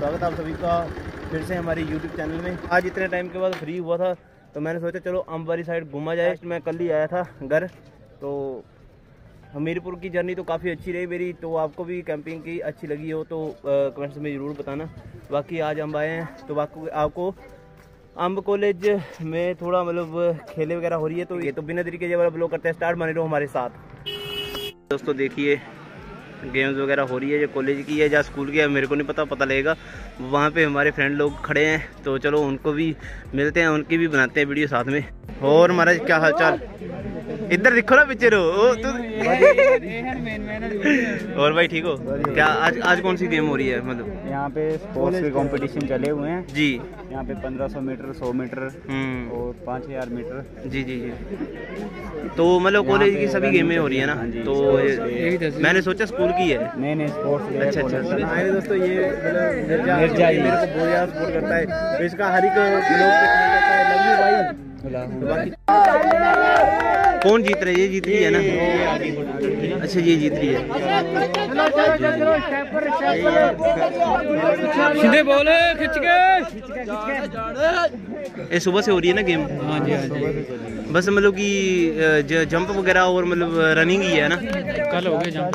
स्वागत है आप सभी का फिर से हमारे यूट्यूब चैनल में। आज इतने टाइम के बाद फ्री हुआ था तो मैंने सोचा चलो अम्बारी साइड घूमा जाए। मैं कल ही आया था घर तो हमीरपुर की जर्नी तो काफ़ी अच्छी रही मेरी तो आपको भी कैंपिंग की अच्छी लगी हो तो कमेंट्स में ज़रूर बताना। बाकी आज हम आए हैं तो बाकी आपको अम्ब कॉलेज में थोड़ा मतलब खेले वगैरह हो रही है तो ये तो बिना तरीके से ब्लॉग करते हैं। स्टार्ट बने रहो हमारे साथ। दोस्तों देखिए गेम्स वगैरह हो रही है, या कॉलेज की है या स्कूल की है, मेरे को नहीं पता पता लगेगा। वहाँ पे हमारे फ्रेंड लोग खड़े हैं तो चलो उनको भी मिलते हैं, उनकी भी बनाते हैं वीडियो साथ में। और महाराज, क्या हाल चाल इधर दिखो ना पिक्चर हो तू और भाई ठीक हो? क्या आज आज कौन सी गेम हो रही है मतलब? यहाँ पे स्पोर्ट्स के कंपटीशन चले हुए हैं। जी। यहाँ पे 1500 मीटर 100 मीटर हम्म। और 5000 मीटर। जी जी जी। तो मतलब कॉलेज की सभी गेमें हो रही है ना? हाँ तो मैंने सोचा स्कूल की है। नए नए स्पोर्ट्स अच्छा, अच्छा, दोस्तों ये मिर्ज़ा मिर्ज़ा जी। मेरे को बहुत ज़्यादा सपोर्ट करता है। तो इसका हर एक है। भाई। बाकी कौन जीत रहा? है ये जीत रही है ना? अच्छा ये जीत रही है। सीधे बोले खिंच के। ये सुबह से हो रही है ना गेम? हाँ जी हाँ जी। बस मतलब कि जंप वगैरह और मतलब रनिंग ही है ना? कल हो गए जंप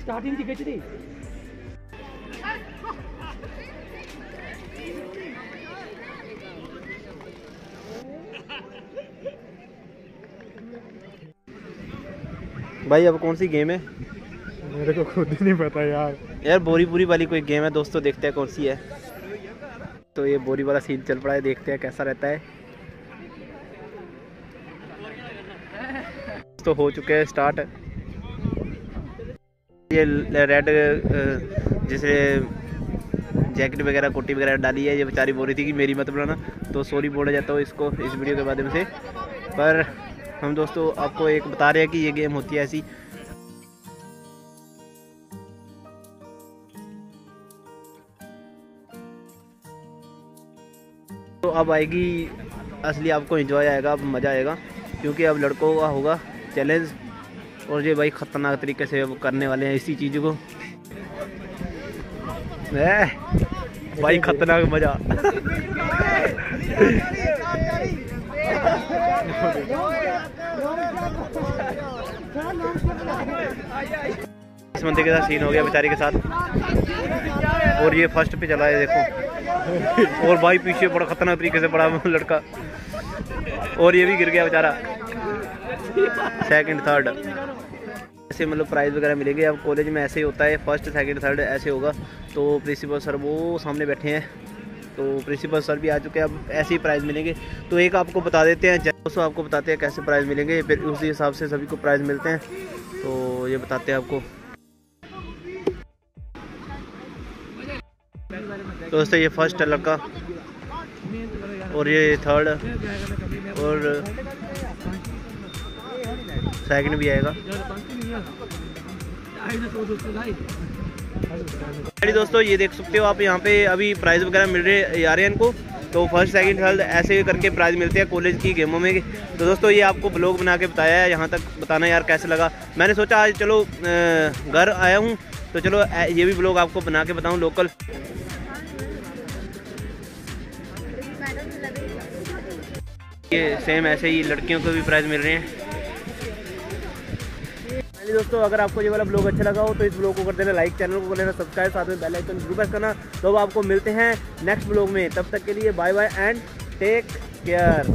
स्टार्टिंग की ची खिचडी भाई अब कौन सी गेम है? मेरे को खुद ही नहीं पता यार। यार बोरी पूरी वाली कोई गेम है दोस्तों देखते हैं कौन सी है। तो ये बोरी वाला सीन चल पड़ा है, देखते हैं कैसा रहता है। तो हो चुके हैं स्टार्ट ये रेड जैसे जैकेट वगैरह, कोटी वगैरह डाली है, ये बेचारी बोल रही थी कि मेरी मत बनाना। तो सॉरी बोला जाता हो इसको, इस वीडियो के माध्यम से। पर हम दोस्तों, आपको एक बता रहे हैं कि ये गेम होती है ऐसी तो अब आएगी असली आपको एंजॉय आएगा अब मज़ा आएगा क्योंकि अब लड़कों का होगा चैलेंज और ये भाई ख़तरनाक तरीके से वो करने वाले हैं इसी चीज़ को। भाई खतरनाक मज़ा। इस बंदे के साथ सीन हो गया बेचारी के साथ। और ये फ़र्स्ट पे चला है, देखो। और भाई पीछे बड़ा खतरनाक तरीके से पड़ा लड़का। और ये भी गिर गया बेचारा। सेकंड थर्ड ऐसे मतलब प्राइज़ वगैरह मिलेंगे। अब कॉलेज में ऐसे ही होता है। फ़र्स्ट सेकंड थर्ड ऐसे होगा। तो प्रिंसिपल सर वो सामने बैठे हैं। तो प्रिंसिपल सर भी आ चुके हैं। अब ऐसे ही प्राइज़ मिलेंगे। तो एक आपको बता देते हैं दोस्तों आपको बताते हैं कैसे प्राइज़ मिलेंगे। फिर उसी हिसाब से सभी को प्राइज़ मिलते हैं। तो ये बताते हैं आपको। दोस्तों, ये फ़र्स्ट है लड़का और ये थर्ड और सेकंड भी आएगा। अरे दोस्तों, ये देख सकते हो आप, यहाँ पे अभी प्राइज़ वगैरह मिल रहे आ रहे हैं इनको तो फ़र्स्ट सेकंड थर्ड ऐसे करके प्राइज़ मिलते हैं कॉलेज की गेमों में। तो दोस्तों, ये आपको ब्लॉग बना के बताया है, यहाँ तक बताना यार कैसे लगा। मैंने सोचा आज चलो घर आया हूँ। तो चलो ये भी ब्लॉग आपको बना के बताऊँ लोकल ये सेम ऐसे ही लड़कियों को भी प्राइज़ मिल रहे हैं। दोस्तों, अगर आपको ये वाला ब्लॉग अच्छा लगा हो तो इस ब्लॉग को कर देना लाइक चैनल को कर लेना सब्सक्राइब साथ में बेल आइकन ज़रूर प्रेस करना। तो अब आपको मिलते हैं नेक्स्ट ब्लॉग में। तब तक के लिए bye bye and take care